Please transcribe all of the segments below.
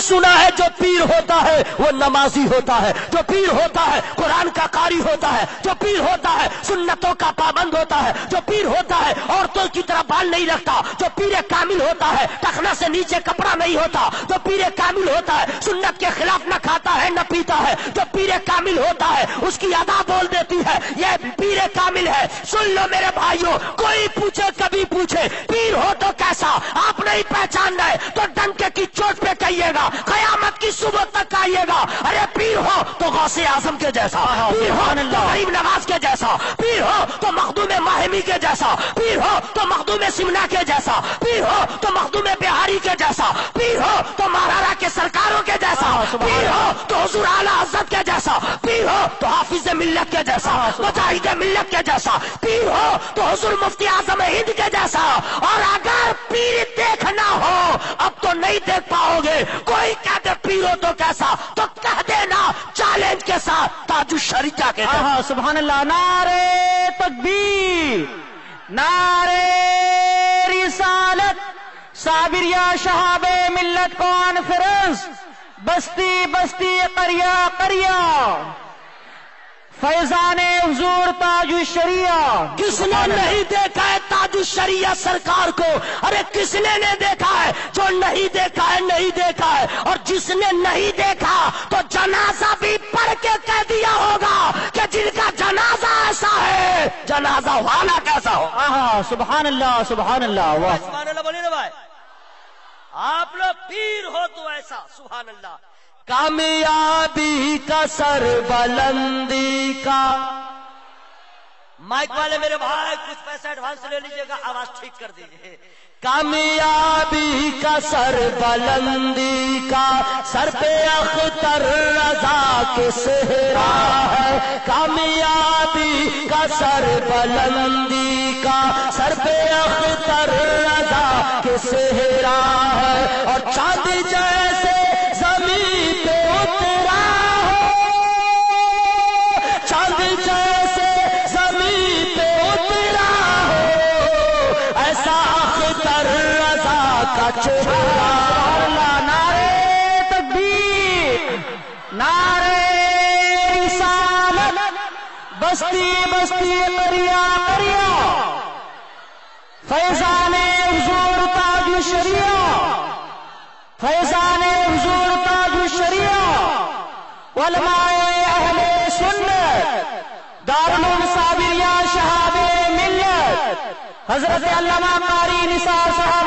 سنا ہے، جو پیر ہوتا ہے، وہ نمازی ہوتا ہے۔ جو پیر ہوتا ہے، قرآن کا قاری ہوتا ہے۔ جو پیر ہوتا ہے، سنتوں کا پابند ہوتا ہے۔ جو پیر ہوتا ہے، عورتوں کی طرح بال نہیں رکھتا۔ جو پیر کامل ہوتا ہے، ٹخنا سے نیچے کپڑا نہیں ہوتا۔ جو پیر کامل ہوتا ہے، سنت کے خلاف نہ کھاتا ہے، نہ پیتا ہے۔ جو پیر کامل ہوتا ہے، اس کی ادا بول دیتی ہے، یہ پیر کامل ہے۔ سن لو میرے بھائیوں، کوئی پوچھے کبھی پوچھے، پیر ہو تو کیسا؟ آپ نہیں پہچان رہے۔ غوث اعظم کے جیسا پیر ہو تو غریب نواز کے جیسا پیر ہو تو مخدوم ماہمی کے جیسا پیر ہو تو مخدوم سمنا کے جیسا پیر ہو تو مخدوم بہاری کے جیسا پیر ہو تو مہاراجا کے سرکاروں کے جیسا پیر ہو تو حضور اعلی حضرت کے جیسا پیر ہو تو حافظ ملت کے جیسا مجاہد ملت کے جیسا پیر ہو تو حضور مفتی اعظم ہند کے جیسا۔ اور اگر پیر دیکھنا ہو اب تو نہیں دیکھ پاؤ گے۔ کوئی کہتے پیر ہو تو کیسا؟ تو کہہ دینا چیلنج کے ساتھ تاج الشریعہ کے آہا سبحان اللہ۔ نعرے تکبیر نعرے رسالت۔ صابریہ شہاب ملت کانفرنس بستی بستی قریہ قریہ۔ فیضان حضور تاج الشریعہ۔ کس نے نہیں دیکھا ہے تاج الشریعہ سرکار کو؟ ارے کس نے نہیں دیکھا ہے؟ جو نہیں دیکھا ہے نہیں دیکھا ہے۔ اور جس نے نہیں دیکھا تو جنازہ بھی پڑھ کے کہہ دیا ہوگا کہ جن کا جنازہ ایسا ہے جنازہ والا کیسا ہو آہا سبحان اللہ سبحان اللہ واہ سبحان اللہ بولیے نا بھائی آپ لوگ پیر ہو تو ایسا سبحان اللہ۔ کامیابی کا سر بلندی کا۔ مائک والے میرے بھائی کچھ پیسہ ایڈوانس لے لیجیے گا آواز ٹھیک کر دیجیے کامیابی کا سر بلندی کا، سر پہ اختر رضا کے سہرا ہے۔ کامیابی کا سر بلندی کا، سر پہ اختر رضا کے سہرا ہے۔ اور چاند جیسے نعرے تکبیر نعرے رسالت، بستی بستی قریہ قریہ فیضان حضور تاج الشریعہ فیضان حضور تاج الشریعہ علماء اہل سنت، دارالعلوم صابریہ شہاب ملت حضرت علامہ قاری نثار صاحب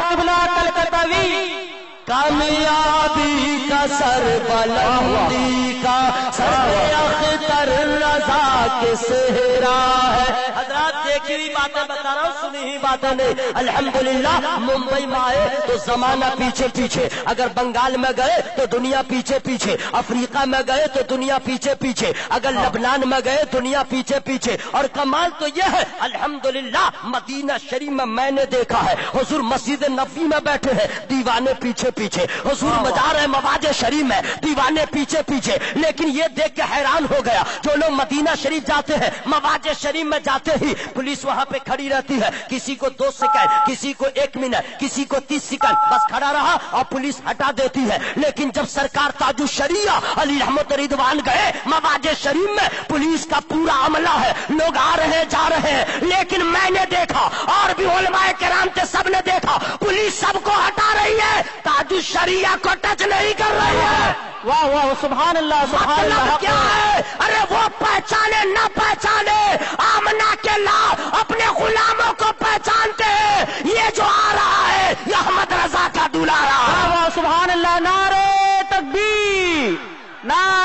کامیابی کا سر بلندی کا، سر اختر رضا کے سہرا ہے۔ حضرات دیکھی ہوئی باتیں بتا رہا ہوں، سنی ہوئی باتیں نہیں۔ الحمدللہ، ممبئی میں آئے تو زمانہ پیچھے پیچھے۔ اگر بنگال میں گئے تو دنیا پیچھے پیچھے۔ افریقہ میں گئے تو دنیا پیچھے پیچھے۔ اگر لبنان میں گئے دنیا پیچھے پیچھے۔ اور کمال تو یہ ہے، الحمدللہ، مدینہ شریف میں میں نے دیکھا ہے۔ حضور مسجد نبی میں بیٹھے ہیں، دیوانے پیچھے پیچھے۔ حضور مزار ہے مواج شریف میں دیوانے پیچھے پیچھے۔ لیکن یہ دیکھ کے حیران ہو گیا جو لوگ مدینہ شریف جاتے ہیں مواج شریف میں جاتے ہی پولیس وہاں پہ کھڑی رہتی ہے۔ کسی کو دو سیکنڈ کسی کو ایک منٹ کسی کو تیس سیکنڈ بس کھڑا رہا اور پولیس ہٹا دیتی ہے۔ لیکن جب سرکار تاج الشریعہ علی رحمت ردوان گئے مواج شریف میں پولیس کا پورا عملہ ہے۔ لوگ آ رہے ہیں جا رہے ہیں۔ لیکن میں نے دیکھا اور بھی علماء کرام تھے سب نے دیکھا پولیس سب کو ہٹا رہی ہے۔ تاج الشریعہ کو ٹچ نہیں کر رہی ہے۔ واہ واہ سبحان اللہ سبحان مطلب اللہ کیا ہے؟ ارے وہ پہچانے نہ پہچانے۔ آمنا کے لا اپنے غلاموں کو پہچانتے ہیں۔ یہ جو آ رہا ہے یہ احمد رضا کا دلارا واہ واہ سبحان اللہ نعرے تکبیر نعرے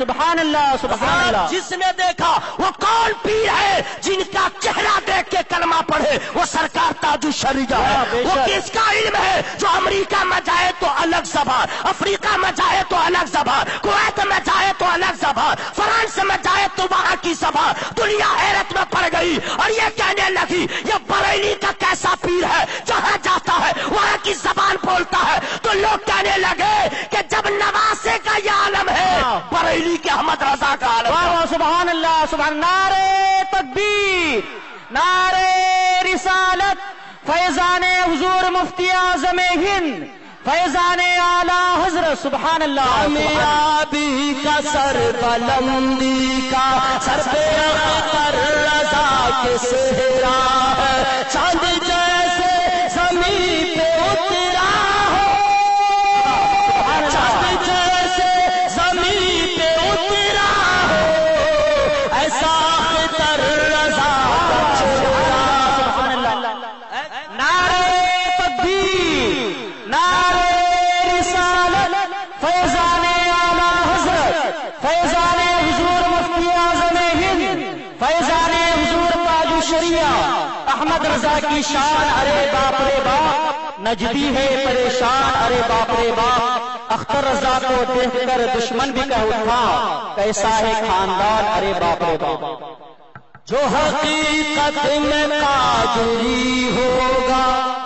سبحان اللہ سبحان اللہ۔ جس نے دیکھا وہ کون پیر ہے جن کا چہرہ دیکھ کے کلمہ پڑھے؟ وہ سرکار تاج الشریعہ ہے۔ وہ۔ کس کا علم ہے؟ جو امریکہ میں جائے تو الگ زبان افریقہ میں جائے تو الگ زبان کویت میں جائے تو الگ زبان فرانس میں جائے تو وہاں کی زبان۔ دنیا حیرت میں پڑ گئی اور یہ کہنے لگی یہ بریلی کا کیسا پیر ہے؟ جہاں جاتا ہے وہاں کی زبان بولتا ہے۔ تو لوگ کہنے لگے کہ جب نواسے کا یہ کے احمد رضا کا عالم سبحان اللہ سبحان نعرے تکبیر نعرے رسالت فیضان حضور مفتی اعظم ہند فیضان اعلی حضرت سبحان اللہ کامیابی کا سر بلندی کا سر پہ اختر رضا کے سہرا ہے۔ چاند جیسے زمین پہ اترا کی شان ارے باپ رے باپ، نجدی ہے پریشان ارے باپ رے باپ۔ اختر رضا کو دیکھ کر دشمن بھی کہہ اٹھا، کیسا ہے خاندان ارے باپ رے باپ۔ جو حقیقت میں قادری ہوگا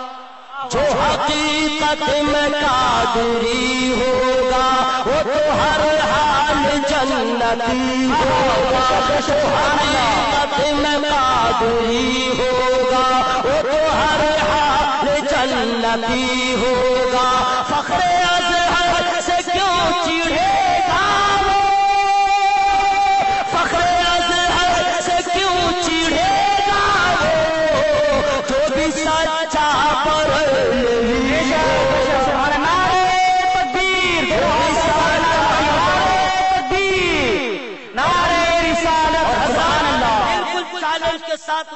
جو حقیقت میں قادری ہوگا، وہ تو ہر حال جنتی ہوگا۔ جو حقیقت میں قادری ہوگا، وہ تو ہر حال جنتی ہوگا۔ فخر ازہر سے کیوں چڑھے؟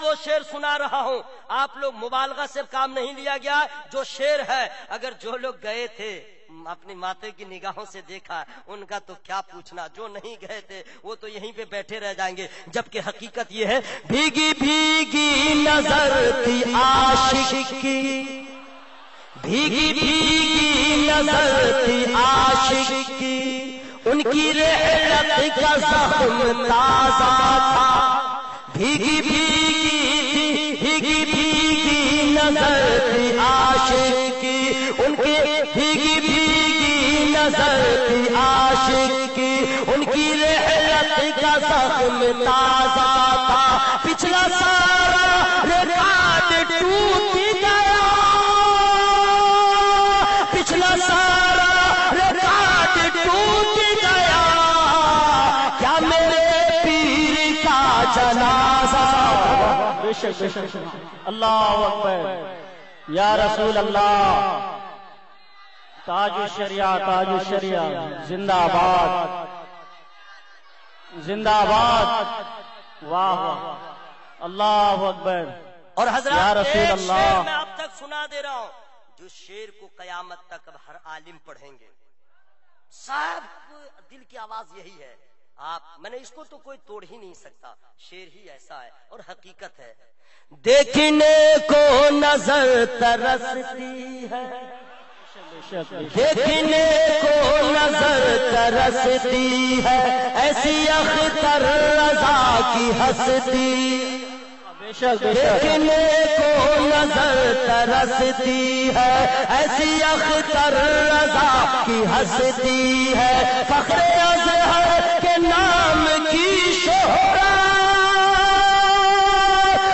وہ شیر سنا رہا ہوں۔ آپ لوگ مبالغہ سے کام نہیں لیا گیا۔ جو شیر ہے، اگر جو لوگ گئے تھے، اپنی ماتے کی نگاہوں سے دیکھا، ان کا تو کیا پوچھنا؟ جو نہیں گئے تھے، وہ تو یہیں پہ بیٹھے رہ جائیں گے۔ جبکہ حقیقت یہ ہے، بھیگی بھیگی نظر تھی عاشق کی۔ بھیگی بھیگی نظر تھی عاشق کی۔ ان کی رحلت کا زخم تازہ تھا۔ بھیگی بھیگی نظر تھی عاشق کی، ان کی بھیگی بھیگی نظر تھی عاشق کی۔ ان کی رحلت کا زخم تازہ تھا۔ پچھلا سارا ریکارڈ ٹوٹ گیا۔ پچھلا سارا ریکارڈ ٹوٹ گیا۔ کیا میرے پیر کا جنازہ اللہ اکبر۔ یا رسول اللہ۔ تاج الشریعہ تاج الشریعہ زندہ باد زندہ باد واہ اللہ اکبر۔ اور یا حضرات رسول اللہ۔ میں اب تک سنا دے رہا ہوں۔ جو شیر کو قیامت تک اب ہر عالم پڑھیں گے۔ صاحب دل کی آواز یہی ہے۔ آپ میں نے اس کو تو کوئی توڑ ہی نہیں سکتا۔ شیر ہی ایسا ہے اور حقیقت ہے۔ دیکھنے کو نظر ترستی ہے۔ دیکھنے کو نظر ترستی ہے۔ ایسی اختر رضا کی ہستی۔ دیکھنے نظر ترستی ہے، ایسی اختر رضا کی ہستی ہے۔ فخر اظہر کے نام کی شہرت،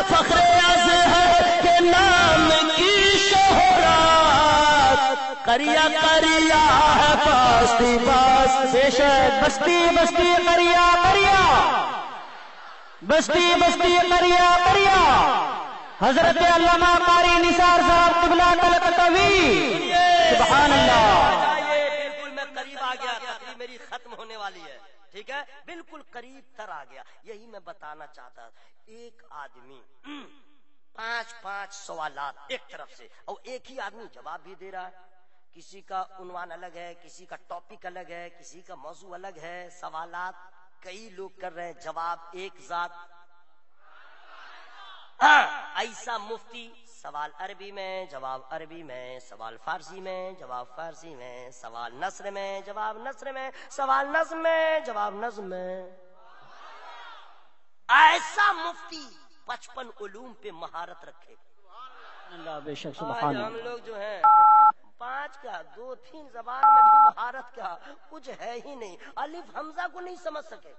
فخر اظہر کے نام کی شہرت۔ کریا کریا ہے بستی بس بے بستی بستی کریا کریا بستی بستی کریا کریا حضرت علامہ قاری نثار صاحب قبلہ تلک طویل سبحان اللہ بالکل میں قریب آ گیا تقریر میری ختم ہونے والی ہے، ٹھیک ہے؟ بالکل قریب تر آ گیا۔ یہی میں بتانا چاہتا ایک آدمی، پانچ پانچ سوالات ایک طرف سے، اور ایک ہی آدمی جواب بھی دے رہا ہے۔ کسی کا عنوان الگ ہے، کسی کا ٹاپک الگ ہے، کسی کا موضوع الگ ہے، سوالات کئی لوگ کر رہے ہیں، جواب ایک ذات ایسا مفتی سوال عربی میں جواب عربی میں سوال فارسی میں جواب فارسی میں سوال نثر میں جواب نثر میں سوال نظم میں جواب نظم میں۔ ایسا مفتی پچپن علوم پہ مہارت رکھے۔ اللہ بے شک سبحان ہم لوگ جو ہیں پانچ کا دو تین زبان میں بھی مہارت کا کچھ ہے ہی نہیں۔ الف حمزہ کو نہیں سمجھ سکے۔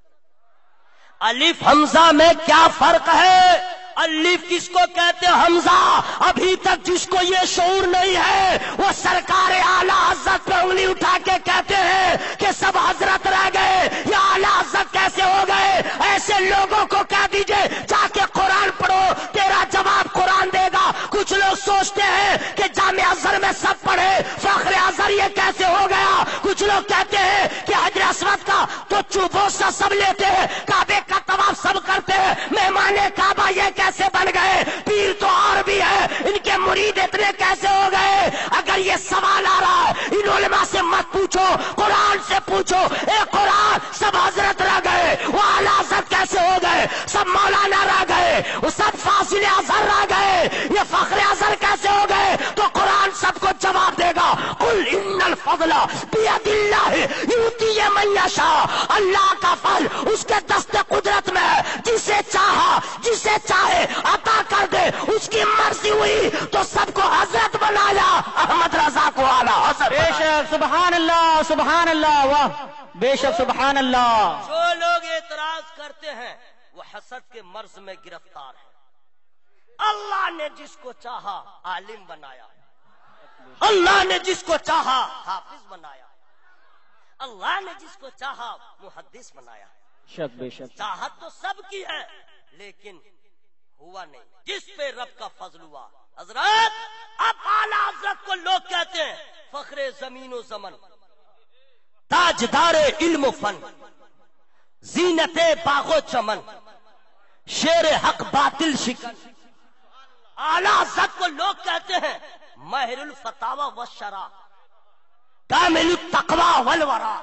الف حمزہ میں کیا فرق ہے؟ الف کس کو کہتے حمزہ، ابھی تک جس کو یہ شعور نہیں ہے، وہ سرکار اعلی حضرت پہ انگلی اٹھا کے کہتے ہیں کہ سب حضرت رہ گئے، یہ اعلی حضرت کیسے ہو گئے؟ ایسے لوگوں کو کہہ دیجیے، جا کے قرآن پڑھو، تیرا جواب قرآن دے گا۔ کچھ لوگ سوچتے ہیں کہ جامع اظہر میں سب پڑھے، فخر اظہر یہ کیسے ہو گیا؟ کچھ لوگ کہتے ہیں کہ حجر اسود کا تو چوبوں سب لیتے ہیں کعبے مہمان کعبہ یہ کیسے بن گئے؟ پیر تو اور بھی ہے ان کے مرید اتنے کیسے ہو گئے؟ اگر یہ سوال آ رہا ہے، ان علماء سے مت پوچھو۔ سب کو حضرت بنایا احمد رضا کو اعلی حضرت بے۔ شک سبحان اللہ سبحان اللہ واہ۔ بے شک سبحان اللہ۔ جو لوگ اعتراض کرتے ہیں وہ حسد کے مرض میں گرفتار ہیں۔ اللہ نے جس کو چاہا عالم بنایا۔ اللہ نے جس کو چاہا حافظ بنایا۔ اللہ نے جس کو چاہا محدث بنایا۔ شک بے شک۔ چاہت تو سب کی ہے لیکن ہوا نہیں۔ جس پہ رب کا فضل ہوا حضرت اب اعلی حضرت کو لوگ کہتے ہیں، فخر زمین و زمن، تاجدار علم و فن، زینت باغ و چمن شیر حق باطل شکن اعلی حضرت کو لوگ کہتے ہیں مہر الفتاوا و شرا کامل التقوی والورا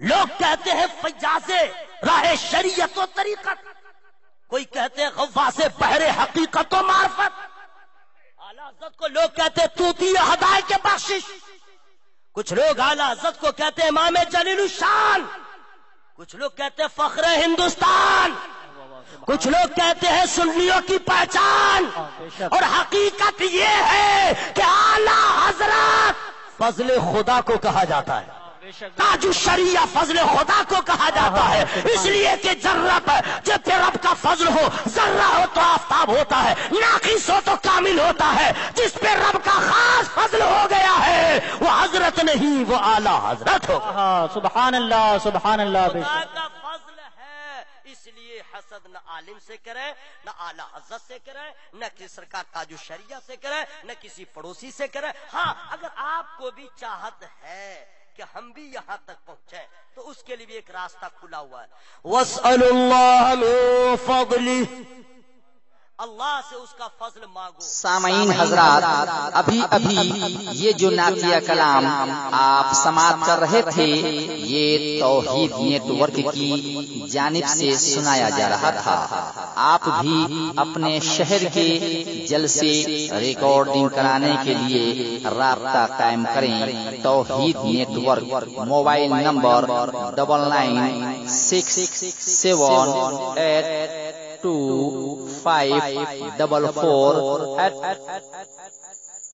لوگ کہتے ہیں، فجاز راہ شریعت و طریقت۔ کوئی کہتے ہیں غواز بحر حقیقت و معرفت۔ حضرت کو لوگ کہتے ہیں توتی ہدایت کے بخشش۔ کچھ لوگ اعلی حضرت کو کہتے ہیں، امام جلیل الشان۔ کچھ لوگ کہتے ہیں، فخر ہندوستان۔ کچھ لوگ کہتے ہیں، سنیوں کی پہچان۔ اور حقیقت یہ ہے کہ اعلی حضرت فضل خدا کو کہا جاتا ہے۔ تاج الشریعہ فضل خدا کو کہا جاتا ہے۔ اس لیے کہ ذرہ پر جب پہ رب کا فضل ہو ذرہ ہو تو آفتاب ہوتا ہے ناقص ہو تو کامل ہوتا ہے۔ جس پہ رب کا خاص فضل ہو گیا ہے وہ حضرت نہیں وہ اعلی حضرت ہو۔ ہاں سبحان اللہ سبحان اللہ کا فضل ہے اس لیے حسد نہ عالم سے کرے نہ اعلی حضرت سے کرے نہ کسی سرکار تاج الشریعہ سے کرے نہ کسی پڑوسی سے کرے۔ ہاں اگر آپ کو بھی چاہت ہے کہ ہم بھی یہاں تک پہنچے تو اس کے لیے بھی ایک راستہ کھلا ہوا ہے۔ واسأل اللہ من فَضْلِهِ اللہ سے اس کا فضل مانگو۔ سامعین حضرات ابھی ابھی یہ جو نعتیہ کلام آپ سماعت کر رہے تھے یہ توحید نیٹ ورک کی جانب سے سنایا جا رہا تھا۔ آپ بھی اپنے شہر کے جلسے ریکارڈنگ کرانے کے لیے رابطہ قائم کریں۔ Tauheed network mobile number double nine six seven eight two five double four at